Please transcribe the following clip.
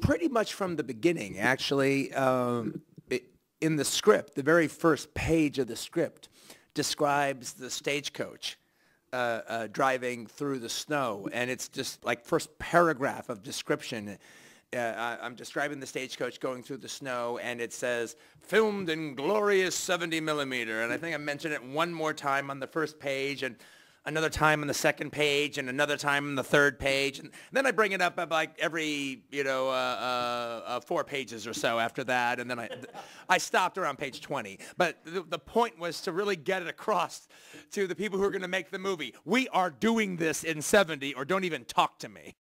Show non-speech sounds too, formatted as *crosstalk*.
pretty much from the beginning, actually. Um, it, in the script, the very first page of the script describes the stagecoach uh, uh, driving through the snow, and it's just like first paragraph of description. Uh, I, I'm describing the stagecoach going through the snow, and it says filmed in glorious 70 millimeter. And I think I mentioned it one more time on the first page, and another time on the second page, and another time on the third page, and then I bring it up like every you know uh, uh, uh, four pages or so after that, and then I *laughs* I stopped around page 20. But the point was to really get it across to the people who are going to make the movie. We are doing this in 70, or don't even talk to me.